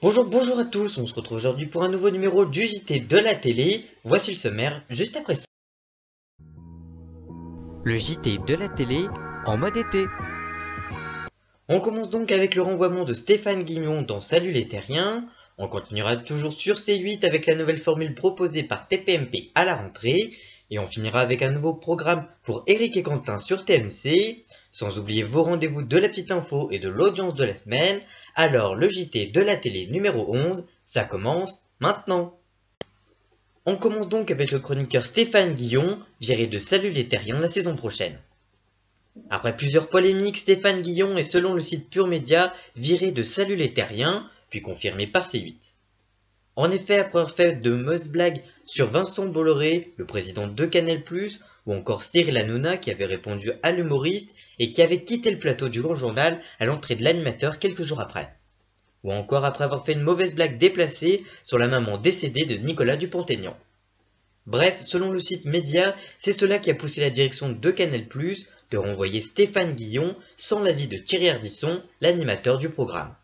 Bonjour, bonjour à tous, on se retrouve aujourd'hui pour un nouveau numéro du JT de la télé. Voici le sommaire juste après ça. Le JT de la télé en mode été. On commence donc avec le renvoiement de Stéphane Guignon dans Salut les Terriens. On continuera toujours sur C8 avec la nouvelle formule proposée par TPMP à la rentrée. Et on finira avec un nouveau programme pour Eric et Quentin sur TMC, sans oublier vos rendez-vous de la petite info et de l'audience de la semaine. Alors le JT de la télé numéro 11, ça commence maintenant. On commence donc avec le chroniqueur Stéphane Guillon, viré de Salut les Terriens la saison prochaine. Après plusieurs polémiques, Stéphane Guillon est selon le site Pure Média viré de Salut les Terriens, puis confirmé par C8. En effet, après avoir fait de mauvaises blagues sur Vincent Bolloré, le président de Canal+, ou encore Cyril Hanouna qui avait répondu à l'humoriste et qui avait quitté le plateau du Grand Journal à l'entrée de l'animateur quelques jours après. Ou encore après avoir fait une mauvaise blague déplacée sur la maman décédée de Nicolas Dupont-Aignan. Bref, selon le site Média, c'est cela qui a poussé la direction de Canal+, de renvoyer Stéphane Guillon sans l'avis de Thierry Ardisson, l'animateur du programme.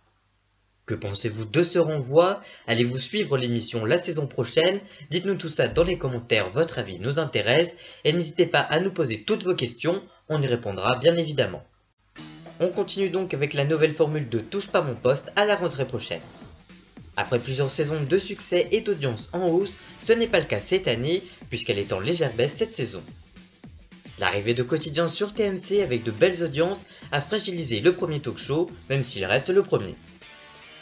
Que pensez-vous de ce renvoi? Allez-vous suivre l'émission la saison prochaine? Dites-nous tout ça dans les commentaires, votre avis nous intéresse et n'hésitez pas à nous poser toutes vos questions, on y répondra bien évidemment. On continue donc avec la nouvelle formule de Touche pas mon poste à la rentrée prochaine. Après plusieurs saisons de succès et d'audience en hausse, ce n'est pas le cas cette année puisqu'elle est en légère baisse cette saison. L'arrivée de Quotidien sur TMC avec de belles audiences a fragilisé le premier talk show, même s'il reste le premier.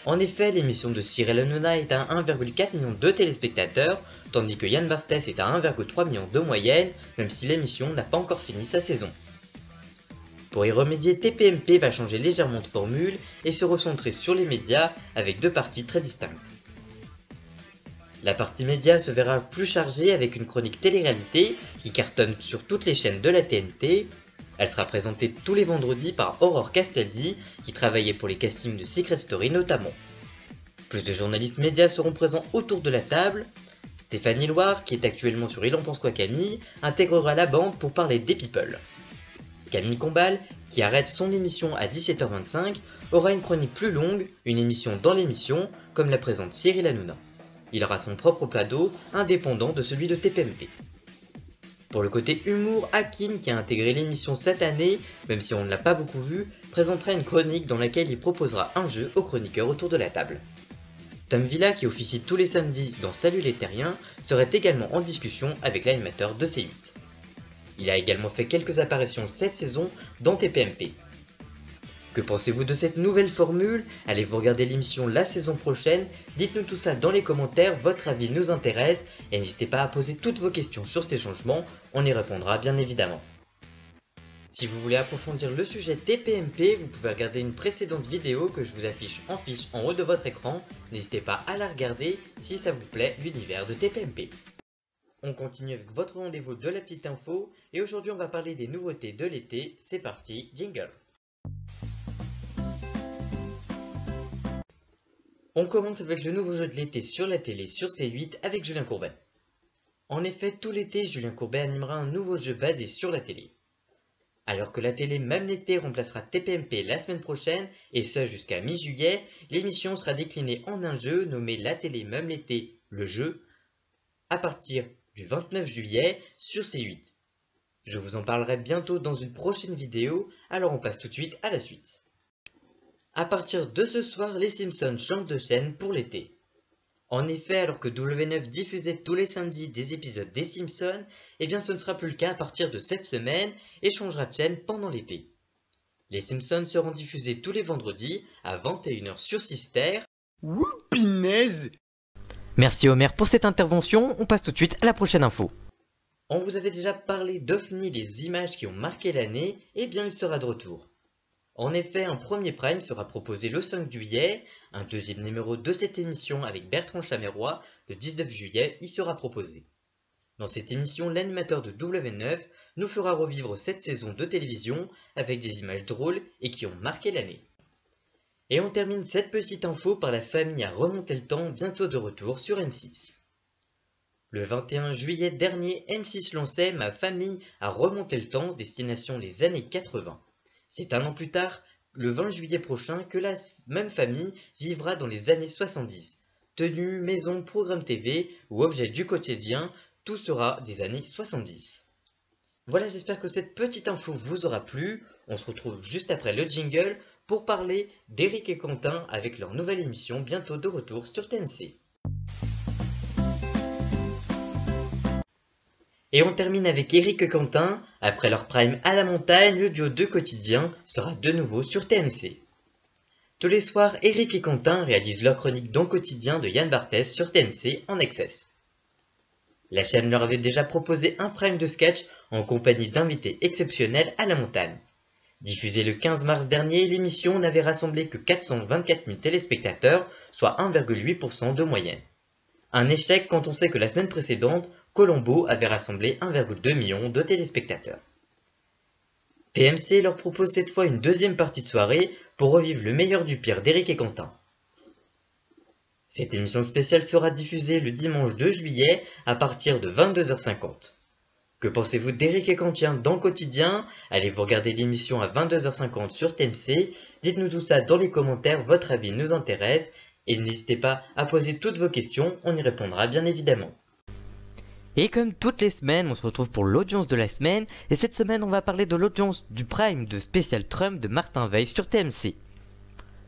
En effet, l'émission de Cyril Hanouna est à 1,4 million de téléspectateurs, tandis que Yann Barthès est à 1,3 million de moyenne, même si l'émission n'a pas encore fini sa saison. Pour y remédier, TPMP va changer légèrement de formule et se recentrer sur les médias avec deux parties très distinctes. La partie média se verra plus chargée avec une chronique télé-réalité qui cartonne sur toutes les chaînes de la TNT, elle sera présentée tous les vendredis par Aurore Castaldi, qui travaillait pour les castings de Secret Story notamment. Plus de journalistes médias seront présents autour de la table. Stéphanie Loire, qui est actuellement sur Il en pense quoi Camille, intégrera la bande pour parler des people. Camille Combal, qui arrête son émission à 17h25, aura une chronique plus longue, une émission dans l'émission, comme la présente Cyril Hanouna. Il aura son propre plateau, indépendant de celui de TPMP. Pour le côté humour, Hakim, qui a intégré l'émission cette année, même si on ne l'a pas beaucoup vu, présentera une chronique dans laquelle il proposera un jeu aux chroniqueurs autour de la table. Tom Villa, qui officie tous les samedis dans Salut les Terriens, serait également en discussion avec l'animateur de C8. Il a également fait quelques apparitions cette saison dans TPMP. Que pensez-vous de cette nouvelle formule? Allez-vous regarder l'émission la saison prochaine. Dites-nous tout ça dans les commentaires, votre avis nous intéresse. Et n'hésitez pas à poser toutes vos questions sur ces changements, on y répondra bien évidemment. Si vous voulez approfondir le sujet TPMP, vous pouvez regarder une précédente vidéo que je vous affiche en fiche en haut de votre écran, n'hésitez pas à la regarder si ça vous plaît l'univers de TPMP. On continue avec votre rendez-vous de la petite info. Et aujourd'hui on va parler des nouveautés de l'été, c'est parti, jingle On commence avec le nouveau jeu de l'été sur la télé sur C8 avec Julien Courbet. En effet, tout l'été, Julien Courbet animera un nouveau jeu basé sur la télé. Alors que la télé même l'été remplacera TPMP la semaine prochaine, et ce jusqu'à mi-juillet, l'émission sera déclinée en un jeu nommé La télé même l'été, le jeu, à partir du 29 juillet sur C8. Je vous en parlerai bientôt dans une prochaine vidéo, alors on passe tout de suite à la suite. À partir de ce soir, les Simpsons changent de chaîne pour l'été. En effet, alors que W9 diffusait tous les samedis des épisodes des Simpsons, eh bien ce ne sera plus le cas à partir de cette semaine et changera de chaîne pendant l'été. Les Simpsons seront diffusés tous les vendredis à 21h sur Sister. Whoopinaise Merci Homer pour cette intervention, on passe tout de suite à la prochaine info. On vous avait déjà parlé d'OVNI, les images qui ont marqué l'année, et eh bien il sera de retour. En effet, un premier prime sera proposé le 5 juillet, un deuxième numéro de cette émission avec Bertrand Chameroy le 19 juillet y sera proposé. Dans cette émission, l'animateur de W9 nous fera revivre cette saison de télévision avec des images drôles et qui ont marqué l'année. Et on termine cette petite info par la famille à remonter le temps bientôt de retour sur M6. Le 21 juillet dernier, M6 lançait Ma famille à remonter le temps destination les années 80. C'est un an plus tard le 20 juillet prochain que la même famille vivra dans les années 70. Tenue, maison, programme TV ou objet du quotidien, tout sera des années 70. Voilà, j'espère que cette petite info vous aura plu. On se retrouve juste après le jingle pour parler d'Eric et Quentin avec leur nouvelle émission bientôt de retour sur TMC. Et on termine avec Eric Quentin. Après leur prime à la montagne, le duo de quotidien sera de nouveau sur TMC. Tous les soirs, Eric et Quentin réalisent leur chronique dans quotidien de Yann Barthès sur TMC en excess. La chaîne leur avait déjà proposé un prime de sketch en compagnie d'invités exceptionnels à la montagne. Diffusée le 15 mars dernier, l'émission n'avait rassemblé que 424 000 téléspectateurs, soit 1,8% de moyenne. Un échec quand on sait que la semaine précédente, Colombo avait rassemblé 1,2 million de téléspectateurs. TMC leur propose cette fois une deuxième partie de soirée pour revivre le meilleur du pire d'Eric et Quentin. Cette émission spéciale sera diffusée le dimanche 2 juillet à partir de 22h50. Que pensez-vous d'Eric et Quentin dans le quotidien? Allez-vous regarder l'émission à 22h50 sur TMC Dites-nous tout ça dans les commentaires, votre avis nous intéresse et n'hésitez pas à poser toutes vos questions, on y répondra bien évidemment. Et comme toutes les semaines, on se retrouve pour l'audience de la semaine, et cette semaine on va parler de l'audience du Prime de Spécial Trump de Martin Veil sur TMC.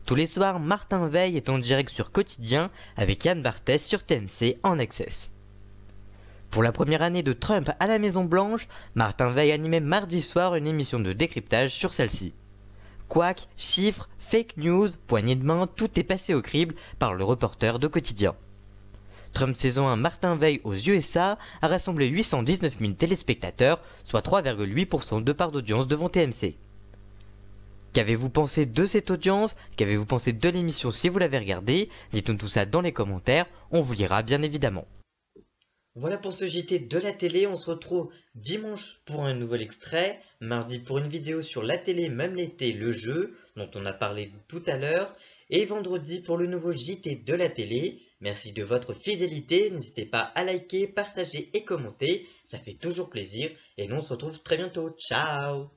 Tous les soirs, Martin Veil est en direct sur Quotidien avec Yann Barthès sur TMC en Access. Pour la première année de Trump à la Maison Blanche, Martin Veil animait mardi soir une émission de décryptage sur celle-ci. Quack, chiffres, fake news, poignée de main, tout est passé au crible par le reporter de quotidien. Trump saison 1 Martin Veil aux USA a rassemblé 819 000 téléspectateurs, soit 3,8% de part d'audience devant TMC. Qu'avez-vous pensé de cette audience? Qu'avez-vous pensé de l'émission si vous l'avez regardée? Dites-nous tout ça dans les commentaires, on vous lira bien évidemment. Voilà pour ce JT de la télé, on se retrouve dimanche pour un nouvel extrait, mardi pour une vidéo sur la télé, même l'été, le jeu, dont on a parlé tout à l'heure, et vendredi pour le nouveau JT de la télé. Merci de votre fidélité, n'hésitez pas à liker, partager et commenter, ça fait toujours plaisir, et nous on se retrouve très bientôt, ciao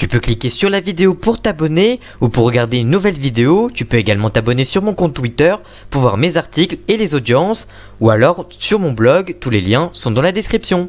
tu peux cliquer sur la vidéo pour t'abonner ou pour regarder une nouvelle vidéo. Tu peux également t'abonner sur mon compte Twitter pour voir mes articles et les audiences ou alors sur mon blog. Tous les liens sont dans la description.